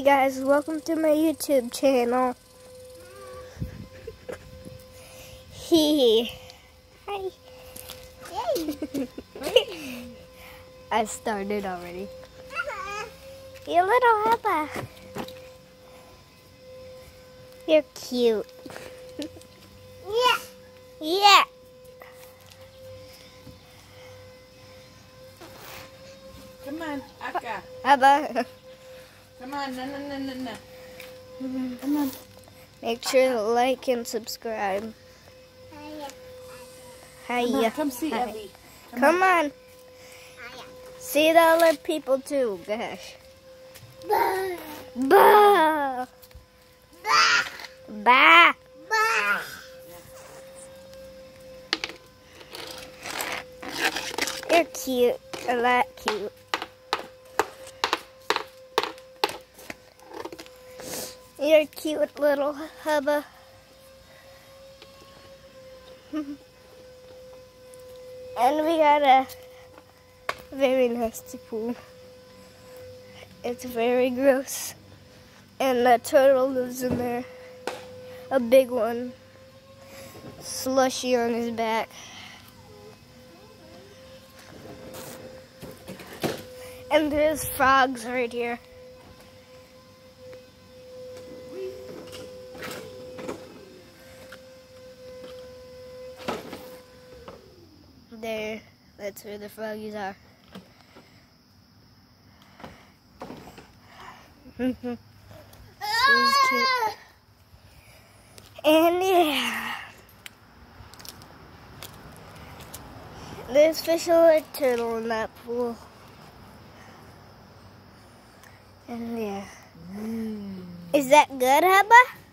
Hey guys, welcome to my YouTube channel. Hee Hi. Yay. I started already. You little Heppa. You're cute. yeah. Yeah. Come on, Akka. Heppa. Come on, no, no, no, no, no. Come on. Make sure to like and subscribe. Hiya. Come, on, come see Hi. Evie. Come on. See the other people too. Gosh. Bah. Bah. You're cute. A lot cute. You're cute little hubba. and we got a very nasty pool. It's very gross. And a turtle lives in there. A big one. Slushy on his back. And there's frogs right here. There, that's where the froggies are. She's cute. And yeah. There's fish and a turtle in that pool. And yeah. Mmm, Is that good, Hubba?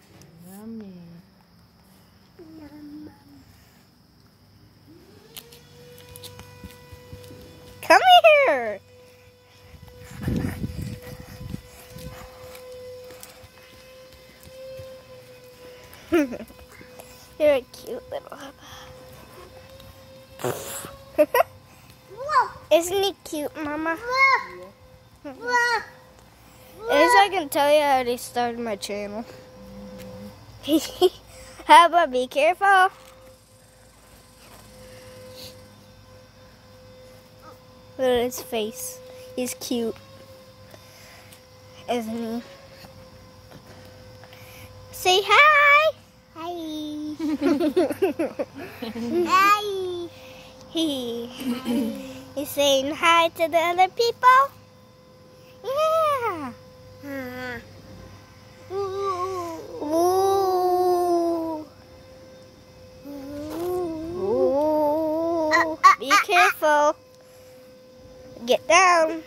You're a cute little hubba. Isn't he cute, Mama? At least I can tell you I already started my channel. Hubba, be careful. Look at his face. He's cute. Isn't he? Say hi. Hi. hi. He. He's saying hi to the other people? Yeah. Ooh. Ooh. Be careful. Get down.